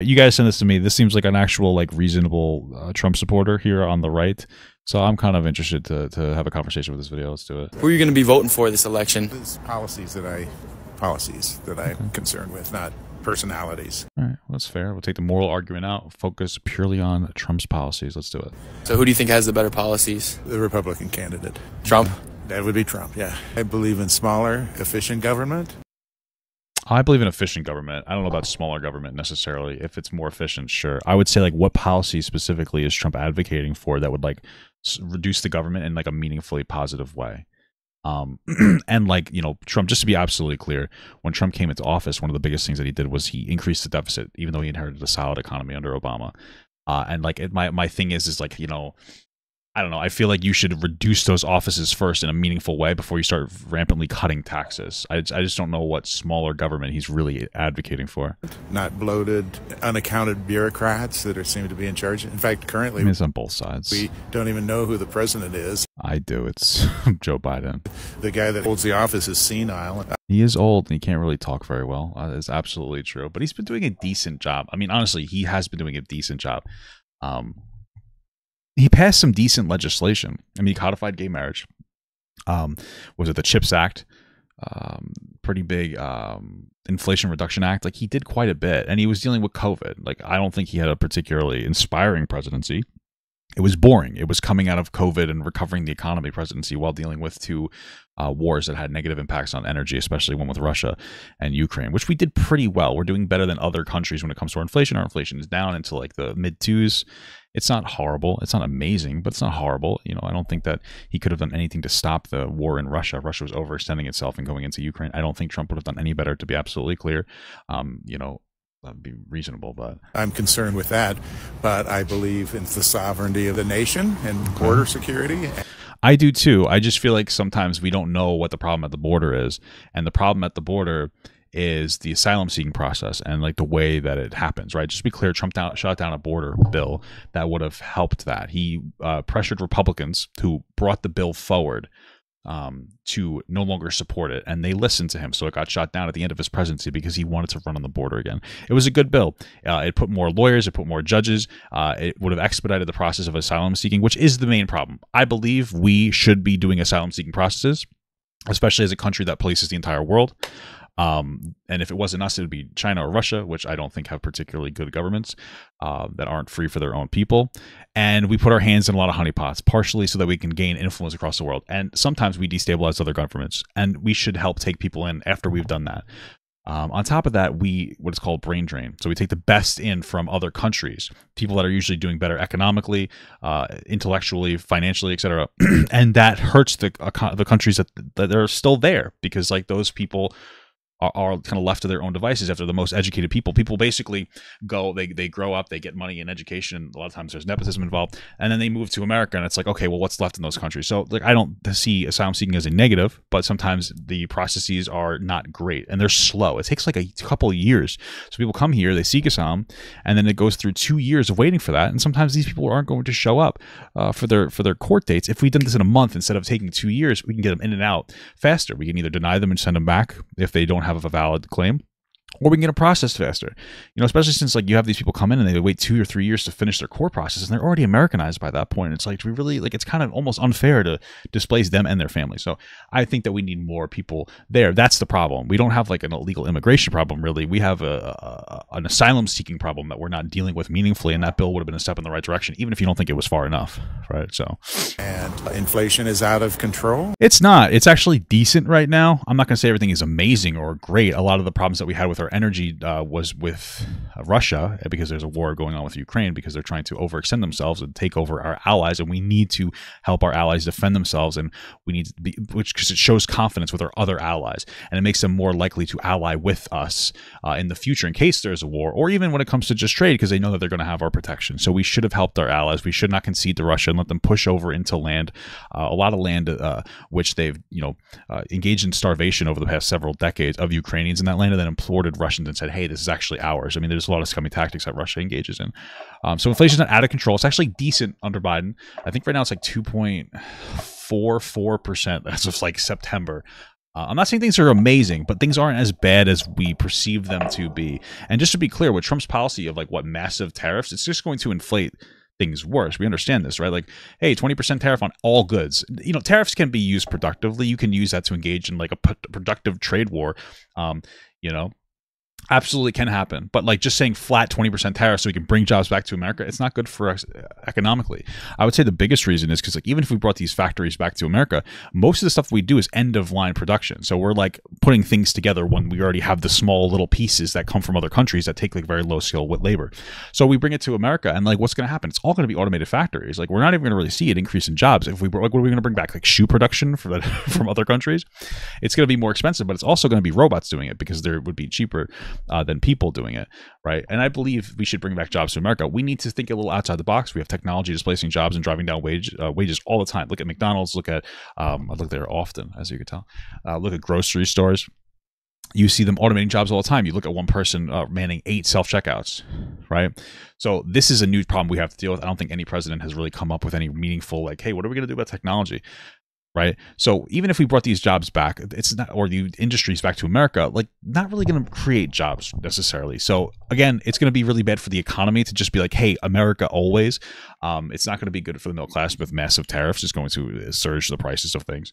You guys send this to me. This seems like an actual like reasonable uh, Trump supporter here on the right. So I'm kind of interested to, to have a conversation with this video. Let's do it. Who are you going to be voting for this election? There's policies that I policies that I'm concerned with, not personalities. All right, well, that's fair. We'll take the moral argument out. Focus purely on Trump's policies. Let's do it. So who do you think has the better policies? The Republican candidate. Trump? That would be Trump, yeah. I believe in smaller, efficient government. I believe in efficient government. I don't know about smaller government necessarily. If it's more efficient, sure. I would say like what policy specifically is Trump advocating for that would like s- reduce the government in like a meaningfully positive way. Um, and like you know, Trump. Just to be absolutely clear, when Trump came into office, one of the biggest things that he did was he increased the deficit, even though he inherited a solid economy under Obama. Uh, and like it, my my thing is is like you know, I don't know. I feel like you should reduce those offices first in a meaningful way before you start rampantly cutting taxes. I, I just don't know what smaller government he's really advocating for. Not bloated, unaccounted bureaucrats that are seem to be in charge. In fact, I currently mean, it's on both sides. we don't even know who the president is. I do. It's Joe Biden. The guy that holds the office is senile. He is old and he can't really talk very well. Uh, that's absolutely true. But he's been doing a decent job. I mean, honestly, he has been doing a decent job. Um, he passed some decent legislation. I mean, he codified gay marriage. Um, was it the CHIPS Act? Um, pretty big um, Inflation Reduction Act. Like he did quite a bit, and he was dealing with COVID. Like I don't think he had a particularly inspiring presidency. It was boring. It was coming out of COVID and recovering the economy presidency while dealing with two uh, wars that had negative impacts on energy, especially one with Russia and Ukraine, which we did pretty well. We're doing better than other countries when it comes to our inflation. Our inflation is down into like the mid twos. It's not horrible. It's not amazing, but it's not horrible. You know, I don't think that he could have done anything to stop the war in Russia. Russia was overextending itself and going into Ukraine. I don't think Trump would have done any better, to be absolutely clear. Um, you know, that'd be reasonable, but I'm concerned with that, but I believe in the sovereignty of the nation and border security. I do too. I just feel like sometimes we don't know what the problem at the border is, and the problem at the border is the asylum seeking process and like the way that it happens. Right? Just to be clear, Trump down, shot down a border bill that would have helped that. He uh, pressured Republicans who brought the bill forward um, to no longer support it, and they listened to him. So it got shot down at the end of his presidency because he wanted to run on the border again. It was a good bill. Uh, it put more lawyers, it put more judges. Uh, it would have expedited the process of asylum seeking, which is the main problem. I believe we should be doing asylum seeking processes, especially as a country that polices the entire world. Um, and if it wasn't us, it would be China or Russia, which I don't think have particularly good governments uh, that aren't free for their own people. And we put our hands in a lot of honeypots, partially so that we can gain influence across the world. And sometimes we destabilize other governments, and we should help take people in after we've done that. Um, on top of that, we what is called brain drain. So we take the best in from other countries, people that are usually doing better economically, uh, intellectually, financially, etc. and that hurts the uh, the countries that that are still there because like those people are, are kind of left to their own devices after the most educated people. People basically go, they they grow up, they get money and education. A lot of times there's nepotism involved, and then they move to America, and it's like, okay, well, what's left in those countries? So like, I don't see asylum seeking as a negative, but sometimes the processes are not great and they're slow. It takes like a couple years. So people come here, they seek asylum, and then it goes through two years of waiting for that, and sometimes these people aren't going to show up uh, for their for their court dates. If we did this in a month instead of taking two years, we can get them in and out faster. We can either deny them and send them back if they don't have a valid claim or we can get a process faster. You know, especially since like you have these people come in and they wait two or three years to finish their core process, and they're already Americanized by that point. It's like we really like it's kind of almost unfair to displace them and their family. So I think that we need more people there. That's the problem. We don't have like an illegal immigration problem really. We have a, a an asylum seeking problem that we're not dealing with meaningfully, and that bill would have been a step in the right direction, even if you don't think it was far enough, right? So And inflation is out of control. it's not. It's actually decent right now. I'm not going to say everything is amazing or great. A lot of the problems that we had with our energy uh, was with uh, Russia because there's a war going on with Ukraine because they're trying to overextend themselves and take over our allies, and we need to help our allies defend themselves, and we need to be, which because it shows confidence with our other allies, and it makes them more likely to ally with us uh, in the future in case there's a war, or even when it comes to just trade because they know that they're going to have our protection. So we should have helped our allies. We should not concede to Russia and let them push over into land, uh, a lot of land uh, which they've you know uh, engaged in starvation over the past several decades of Ukrainians in that land, and then implored Russians and said, "Hey, this is actually ours." I mean, there's a lot of scummy tactics that Russia engages in. Um, so inflation's not out of control. It's actually decent under Biden. I think right now it's like two point four four percent as of like September. Uh, I'm not saying things are amazing, but things aren't as bad as we perceive them to be. And just to be clear, with Trump's policy of like what massive tariffs, it's just going to inflate things worse. We understand this, right? Like, hey, 20% tariff on all goods. You know, tariffs can be used productively. You can use that to engage in like a productive trade war. Um, you know, absolutely can happen. But like just saying flat 20% tariff so we can bring jobs back to america it's not good for us uh, economically. I would say the biggest reason is because like even if we brought these factories back to america most of the stuff we do is end of line production. So we're like putting things together when we already have the small little pieces that come from other countries that take like very low skill with labor. So we bring it to america and like what's going to happen? It's all going to be automated factories. Like we're not even going to really see an increase in jobs. If we like what are we going to bring back? Like shoe production for that from other countries? It's going to be more expensive but it's also going to be robots doing it because there would be cheaper uh, than people doing it, right? And I believe we should bring back jobs to America. We need to think a little outside the box. We have technology displacing jobs and driving down wage uh, wages all the time. Look at McDonald's. Look at um, I look there often, as you can tell. Uh, look at grocery stores. You see them automating jobs all the time. You look at one person uh, manning eight self checkouts, right? So this is a new problem we have to deal with. I don't think any president has really come up with any meaningful, like, hey, what are we going to do about technology? Right? So even if we brought these jobs back, it's not or the industries back to America, like not really going to create jobs necessarily. So again, it's going to be really bad for the economy to just be like, hey, America always. Um, it's not going to be good for the middle class with massive tariffs. It's going to surge the prices of things.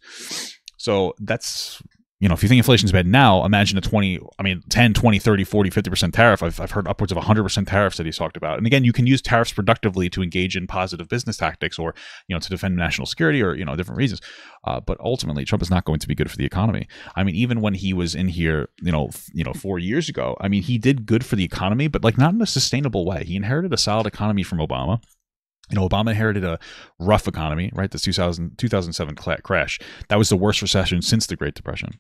So that's you know, if you think inflation is bad now, imagine a 20, I mean, 10, 20, 30, 40, 50% tariff. I've, I've heard upwards of 100% tariffs that he's talked about. And again, you can use tariffs productively to engage in positive business tactics or, you know, to defend national security or, you know, different reasons. Uh, but ultimately, Trump is not going to be good for the economy. I mean, even when he was in here, you know, you know, four years ago, I mean, he did good for the economy, but like not in a sustainable way. He inherited a solid economy from Obama you know, Obama inherited a rough economy, right? The 2000, 2007 crash. That was the worst recession since the Great Depression.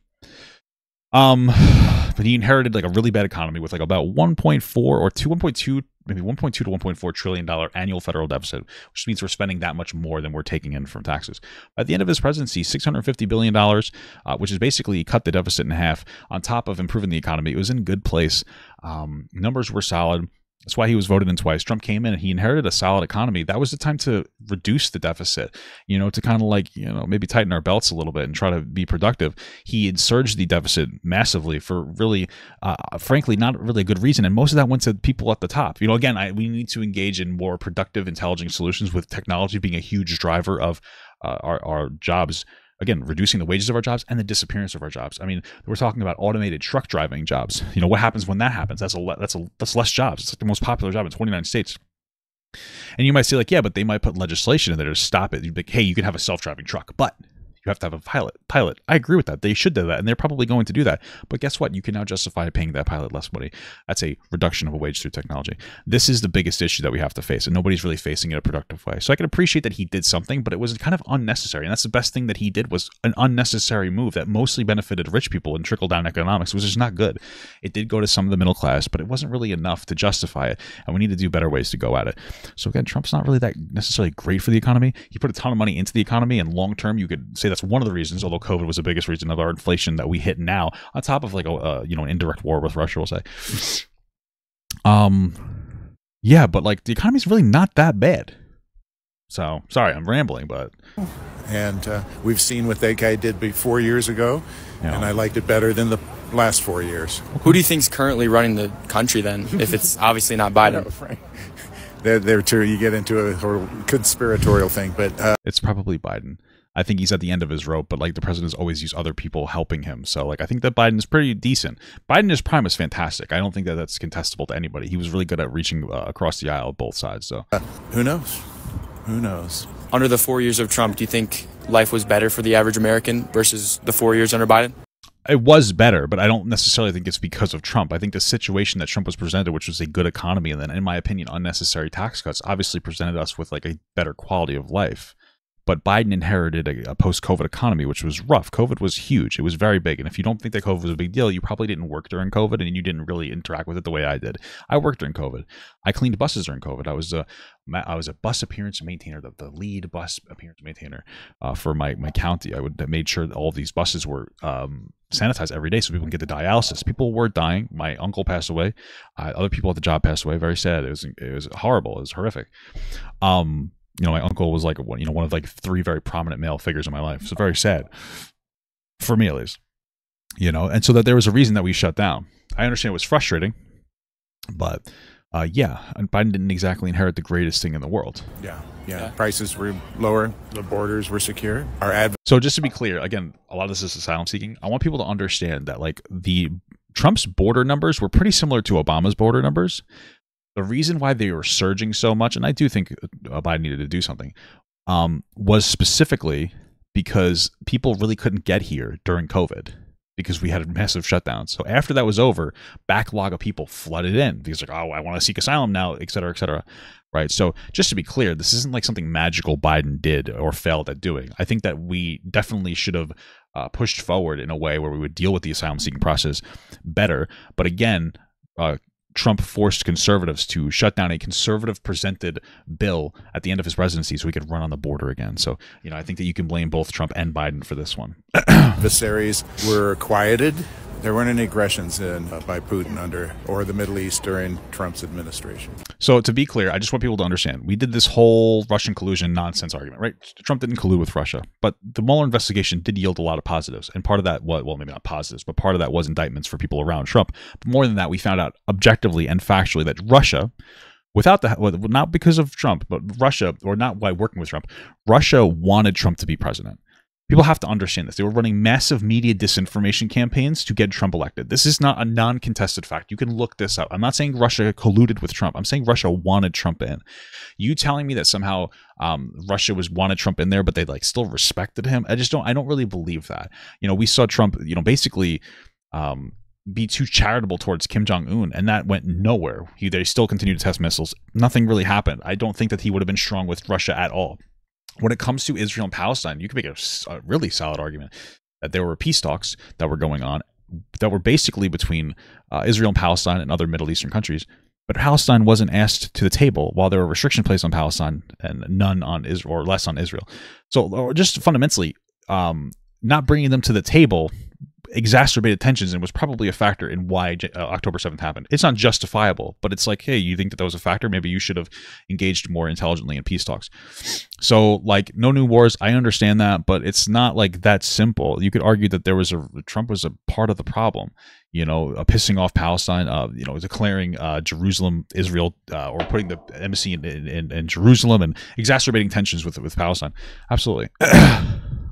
Um, but he inherited like a really bad economy with like about 1.4 or 2, 1.2, maybe 1.2 to 1.4 trillion dollar annual federal deficit, which means we're spending that much more than we're taking in from taxes. At the end of his presidency, 650 billion dollars, uh, which is basically cut the deficit in half. On top of improving the economy, it was in good place. Um, numbers were solid. That's why he was voted in twice. Trump came in and he inherited a solid economy. That was the time to reduce the deficit, you know, to kind of like, you know, maybe tighten our belts a little bit and try to be productive. He had surged the deficit massively for really, uh, frankly, not really a good reason. And most of that went to people at the top. You know, again, I, we need to engage in more productive, intelligent solutions with technology being a huge driver of uh, our, our jobs again reducing the wages of our jobs and the disappearance of our jobs. I mean we're talking about automated truck driving jobs. You know what happens when that happens? That's a that's a that's less jobs. It's like the most popular job in 29 states. And you might say like yeah but they might put legislation in there to stop it. You'd be like hey you can have a self-driving truck but you have to have a pilot. Pilot. I agree with that. They should do that, and they're probably going to do that. But guess what? You can now justify paying that pilot less money. That's a reduction of a wage through technology. This is the biggest issue that we have to face, and nobody's really facing it a productive way. So I can appreciate that he did something, but it was kind of unnecessary. And that's the best thing that he did was an unnecessary move that mostly benefited rich people and trickle down economics, which is not good. It did go to some of the middle class, but it wasn't really enough to justify it. And we need to do better ways to go at it. So again, Trump's not really that necessarily great for the economy. He put a ton of money into the economy, and long term, you could say that's one of the reasons, although COVID was the biggest reason of our inflation that we hit now, on top of like a uh, you know an indirect war with Russia, we'll say. Um, yeah, but like the economy's really not that bad. So sorry, I'm rambling, but and uh, we've seen what that guy did four years ago, yeah. and I liked it better than the last four years. Who do you think's currently running the country then? if it's obviously not Biden. There, there too, you get into a conspiratorial thing, but uh, it's probably Biden. I think he's at the end of his rope, but like the president has always used other people helping him. So like I think that Biden is pretty decent. Biden is prime was fantastic. I don't think that that's contestable to anybody. He was really good at reaching uh, across the aisle both sides. So uh, who knows? Who knows? Under the four years of Trump, do you think life was better for the average American versus the four years under Biden? it was better, but I don't necessarily think it's because of Trump. I think the situation that Trump was presented, which was a good economy, and then, in my opinion, unnecessary tax cuts, obviously presented us with like a better quality of life. But Biden inherited a, a post COVID economy, which was rough. COVID was huge. It was very big. And if you don't think that COVID was a big deal, you probably didn't work during COVID and you didn't really interact with it the way I did. I worked during COVID. I cleaned buses during COVID. I was a, I was a bus appearance maintainer, the, the lead bus appearance maintainer uh, for my, my county. I would made sure that all these buses were um, sanitized every day so people can get the dialysis. People were dying. My uncle passed away. Uh, other people at the job passed away. Very sad. It was it was horrible. It was horrific. Um, you know, my uncle was like one, you know, one of like three very prominent male figures in my life. So very sad for me, at least. You know, and so that there was a reason that we shut down. I understand it was frustrating, but uh, yeah, and Biden didn't exactly inherit the greatest thing in the world. Yeah, yeah. yeah. Prices were lower, the borders were secure. Our ad. So just to be clear, again, a lot of this is asylum seeking. I want people to understand that like the Trump's border numbers were pretty similar to Obama's border numbers. The reason why they were surging so much, and I do think uh, Biden needed to do something, um, was specifically because people really couldn't get here during COVID because we had a massive shutdown. So after that was over, backlog of people flooded in because like, oh, I want to seek asylum now, et cetera, et cetera. Right. So just to be clear, this isn't like something magical Biden did or failed at doing. I think that we definitely should have uh, pushed forward in a way where we would deal with the asylum seeking process better. But again, uh, Trump forced conservatives to shut down a conservative presented bill at the end of his presidency so he could run on the border again. So, you know, I think that you can blame both Trump and Biden for this one. Adversaries were quieted there weren't any aggressions in, uh, by Putin under or the Middle East during Trump's administration. So to be clear, I just want people to understand: we did this whole Russian collusion nonsense argument, right? Trump didn't collude with Russia, but the Mueller investigation did yield a lot of positives, and part of that was well, maybe not positives, but part of that was indictments for people around Trump. But more than that, we found out objectively and factually that Russia without the well, not because of Trump, but Russia, or not by working with Trump, Russia wanted Trump to be president. People have to understand this. They were running massive media disinformation campaigns to get Trump elected. This is not a non contested fact. You can look this up. I'm not saying Russia colluded with Trump. I'm saying Russia wanted Trump in. You telling me that somehow um, Russia was wanted Trump in there, but they like still respected him. I just don't. I don't really believe that. You know, we saw Trump. You know, basically. Um, be too charitable towards Kim Jong Un, and that went nowhere. He, they still continued to test missiles. Nothing really happened. I don't think that he would have been strong with Russia at all when it comes to Israel and Palestine, you can make a, a, really solid argument that there were peace talks that were going on that were basically between uh, Israel and Palestine and other Middle Eastern countries. But Palestine wasn't asked to the table while there were restrictions placed on Palestine and none on Israel or less on Israel. So, just fundamentally, um, not bringing them to the table exacerbated tensions and was probably a factor in why uh, October 7th happened. It's not justifiable, but it's like, hey, you think that that was a factor? Maybe you should have engaged more intelligently in peace talks. So, like, no new wars. I understand that, but it's not like that simple. You could argue that there was a Trump was a part of the problem. You know, uh, pissing off Palestine. Uh, you know, declaring uh, Jerusalem, Israel, uh, or putting the embassy in, in, in Jerusalem and exacerbating tensions with with Palestine. Absolutely.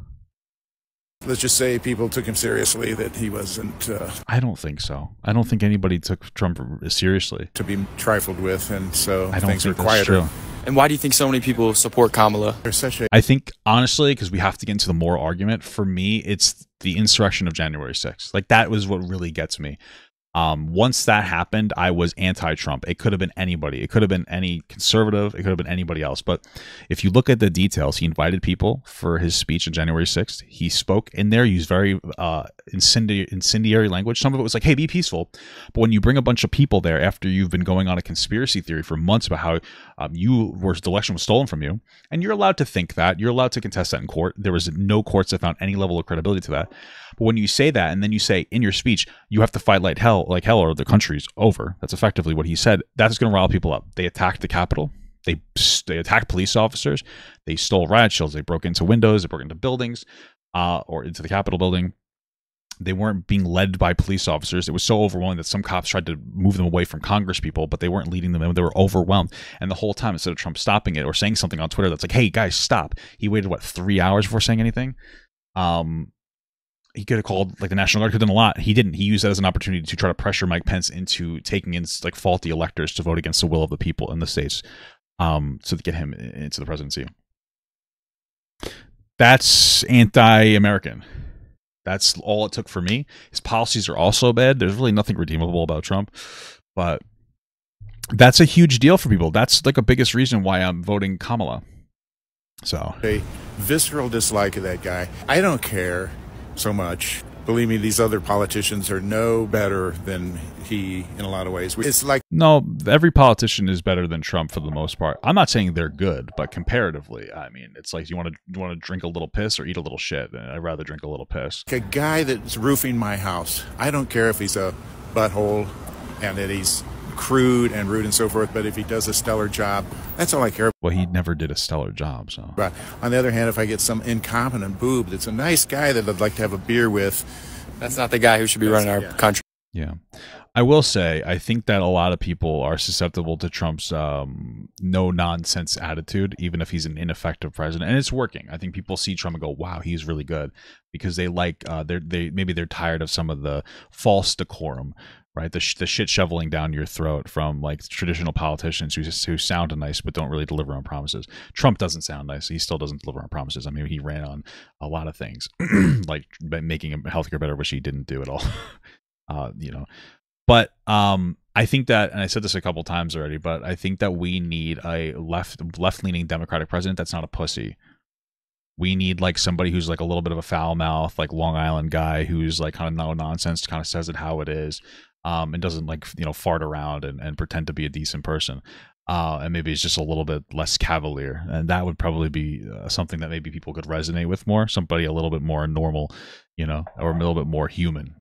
let's just say people took him seriously that he wasn't uh, i don't think so. I don't think anybody took trump seriously. to be trifled with and so I don't things think are quieter. true. and why do you think so many people support kamala? A- i think honestly because we have to get into the moral argument for me it's the insurrection of january 6th like that was what really gets me um, once that happened, I was anti Trump. It could have been anybody. It could have been any conservative. It could have been anybody else. But if you look at the details, he invited people for his speech on January 6th. He spoke in there, used very uh, incendiary, incendiary language. Some of it was like, hey, be peaceful. But when you bring a bunch of people there after you've been going on a conspiracy theory for months about how um, you were, the election was stolen from you, and you're allowed to think that, you're allowed to contest that in court. There was no courts that found any level of credibility to that. But when you say that, and then you say in your speech, you have to fight like hell, like hell, or the country's over. That's effectively what he said. That's going to rile people up. They attacked the Capitol. They they attacked police officers. They stole riot shields. They broke into windows. They broke into buildings, uh, or into the Capitol building. They weren't being led by police officers. It was so overwhelming that some cops tried to move them away from Congress people, but they weren't leading them in. They were overwhelmed. And the whole time, instead of Trump stopping it or saying something on Twitter that's like, "Hey guys, stop," he waited what three hours before saying anything. Um, he could have called like the National Guard could have done a lot. He didn't. He used that as an opportunity to try to pressure Mike Pence into taking in like faulty electors to vote against the will of the people in the states, um, so to get him into the presidency. That's anti-American. That's all it took for me. His policies are also bad. There's really nothing redeemable about Trump, but that's a huge deal for people. That's like a biggest reason why I'm voting Kamala. So a visceral dislike of that guy. I don't care so much. Believe me, these other politicians are no better than he in a lot of ways. It's like no, every politician is better than Trump for the most part. I'm not saying they're good, but comparatively, I mean, it's like you want to you want to drink a little piss or eat a little shit. I'd rather drink a little piss. A guy that's roofing my house. I don't care if he's a butthole and that he's crude and rude and so forth, but if he does a stellar job, that's all I care about. Well, he never did a stellar job, so. But on the other hand, if I get some incompetent boob that's a nice guy that I'd like to have a beer with, That's not the guy who should be running our yeah. country. Yeah. I will say, I think that a lot of people are susceptible to Trump's um, no nonsense attitude, even if he's an ineffective president, and it's working. I think people see Trump and go, "Wow, he's really good," because they like uh, they're they maybe they're tired of some of the false decorum, right? The sh- the shit shoveling down your throat from like traditional politicians who just who sound nice but don't really deliver on promises. Trump doesn't sound nice; he still doesn't deliver on promises. I mean, he ran on a lot of things, like making healthcare better, which he didn't do at all. uh, you know, but um, I think that, and I said this a couple times already, but I think that we need a left left leaning Democratic president that's not a pussy. We need like somebody who's like a little bit of a foul mouth, like Long Island guy who's like kind of no nonsense, kind of says it how it is, um, and doesn't like you know fart around and, and pretend to be a decent person. Uh, and maybe it's just a little bit less cavalier, and that would probably be uh, something that maybe people could resonate with more. Somebody a little bit more normal, you know, or a little bit more human.